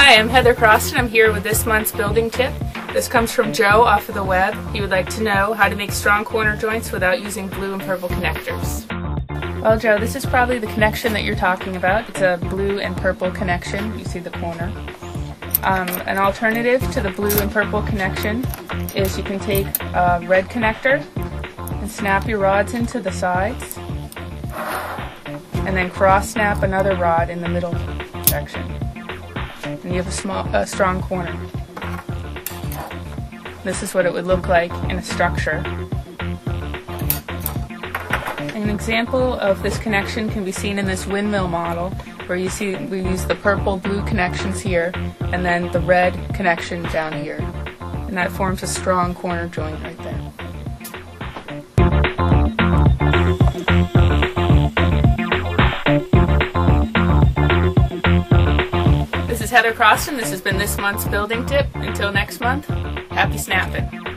Hi, I'm Heather Croston. I'm here with this month's building tip. This comes from Joe off of the web. He would like to know how to make strong corner joints without using blue and purple connectors. Well, Joe, this is probably the connection that you're talking about. It's a blue and purple connection. You see the corner. Um, an alternative to the blue and purple connection is you can take a red connector and snap your rods into the sides and then cross snap another rod in the middle section. And you have a small, a strong corner. This is what it would look like in a structure. An example of this connection can be seen in this windmill model where you see we use the purple blue connections here and then the red connection down here. And that forms a strong corner joint right there. Is Heather Croston. This has been this month's building tip. Until next month, happy snapping.